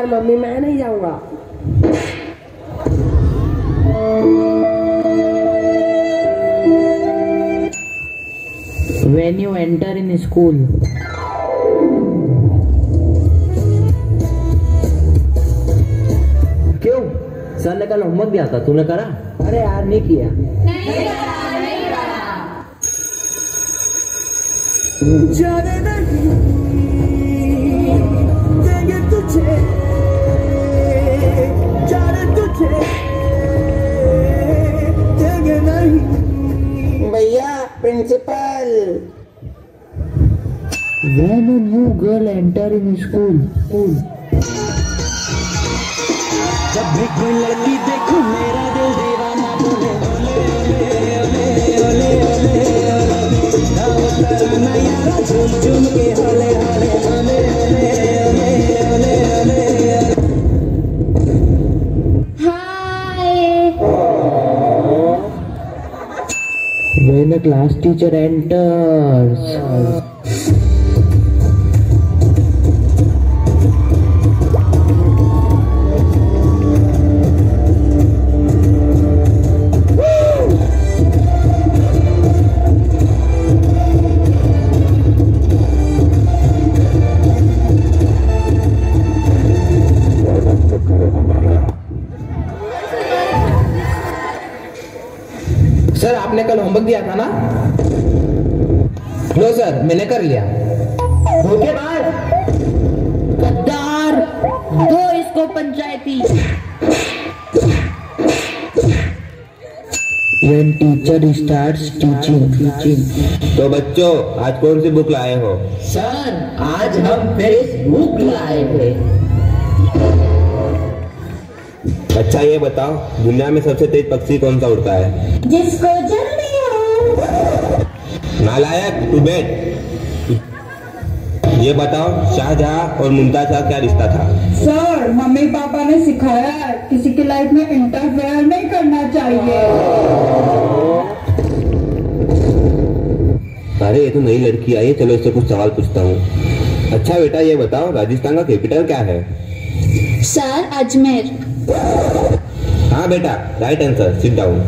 यार मम्मी मैं नहीं जाऊँगा। When you enter in school क्यों? सर ने कल होमवर्क दिया था तूने करा? अरे यार नहीं किया। नहीं नहीं करा। नहीं भैया principal when a new girl enter in school school. जब भी कोई लड़की देखो मेरा दिल दीवाना बोले ओले ओले ओले ओले ओले गाओ तराना यारा झूम झूम के होले होले when a class teacher enters कल होमवर्क दिया था ना? लो सर मैंने कर लिया। Okay bye. गद्दार दो इसको पंचायती। When teacher starts teaching teaching. तो बच्चों आज कौन सी बुक लाए हो? सर आज हम फेसबुक लाए थे अच्छा ये बताओ दुनिया में सबसे तेज पक्षी कौन सा उड़ता है? जिसको जल्दी हो नालायक तू बैठ। ये बताओ शाहजहां और मुमताज़ का क्या रिश्ता था? सर मम्मी पापा ने सिखाया है किसी की लाइफ में इंटरफेयर नहीं करना चाहिए। अरे ये तो नई लड़की आई है चलो इससे कुछ सवाल पूछता हूँ। अच्छा बेटा ये बताओ राजस्थान का कैपिटल क्या है? सर अजमेर। हाँ बेटा right answer sit down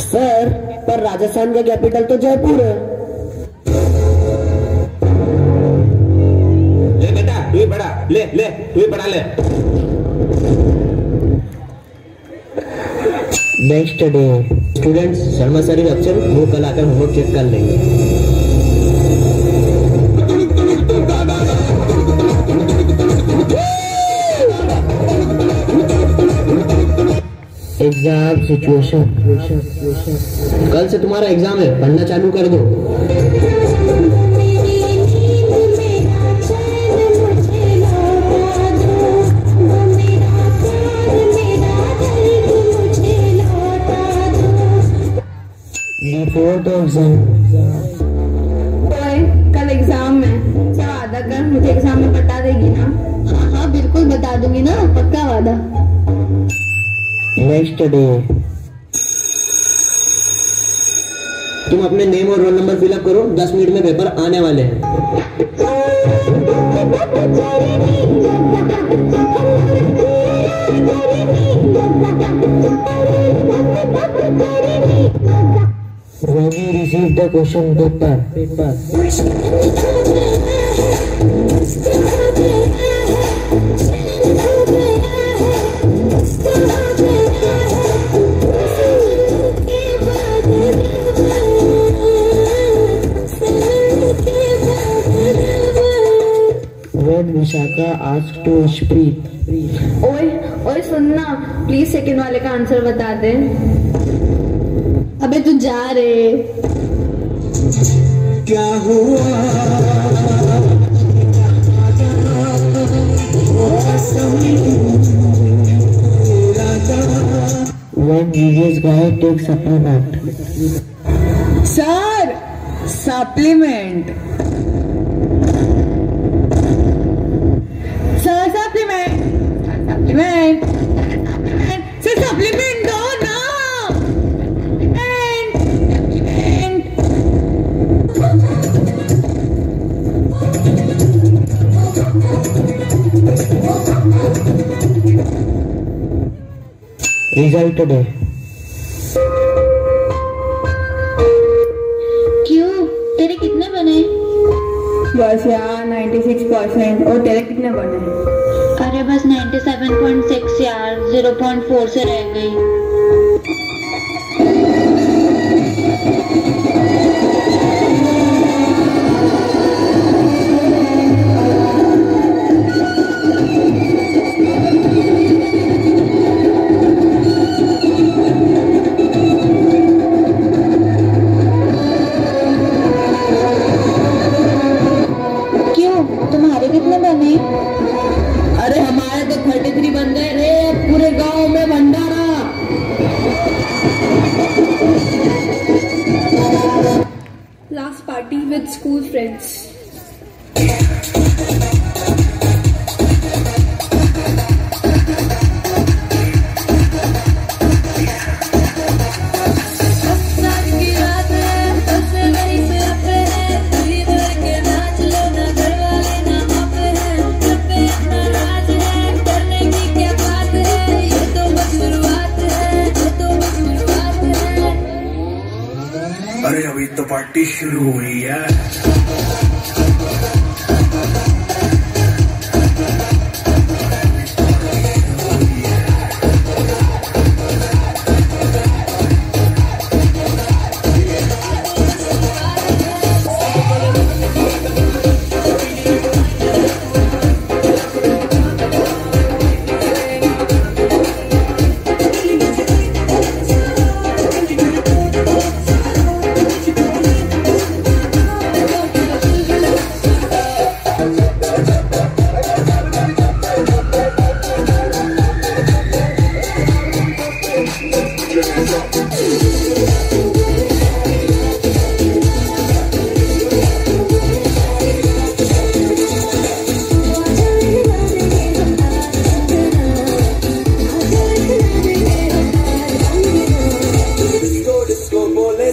sir पर राजस्थान का कैपिटल तो जयपुर है। ले बेटा तू ही पढ़ा। ले ले तू ही पढ़ा ले। Next day students Sharma sir अक्षर वो कल आकर होमवर्क चेक कर लेंगे। एग्ज़ाम सिचुएशन कल से तुम्हारा एग्ज़ाम है पढ़ना चालू कर दो। कल एग्ज़ाम है। क्या वादा कर मुझे एग्ज़ाम में बता देगी ना? हाँ हाँ बिल्कुल बता दूँगी ना पक्का वादा नेक्स्ट डे तुम अपने नेम और रोल नंबर फिलअप करो, दस मिनट में पेपर आने वाले हैं। When the question paper paper. When Vishaka asked to ओए ओए सुनना प्लीज़ सेकंड वाले का आंसर बता दे अबे तू जा रे क्या हुआ when previous guy takes supplement sir supplement supplement. And say supplement, no, no. And, and. Result today. क्यों तेरे कितने बने बस यार 96 परसेंट और तेरे कितने बने अरे बस 97.6 यार 0.4 से रह गई। last party with school friends. пищу я.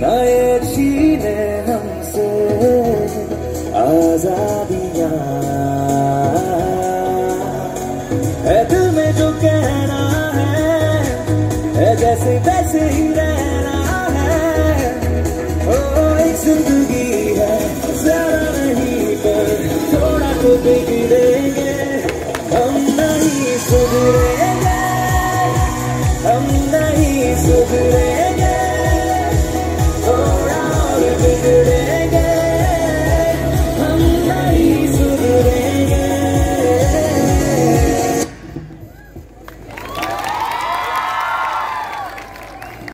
नए छीने हमसे आजादिया। है दिल में जो कहना है है जैसे वैसे ही रहना है। ओ, एक ज़िंदगी है, ज़्यादा नहीं पर थोड़ा तो बिगड़ेंगे हम नहीं सुधरेंगे, हम नहीं सुधरेंगे। today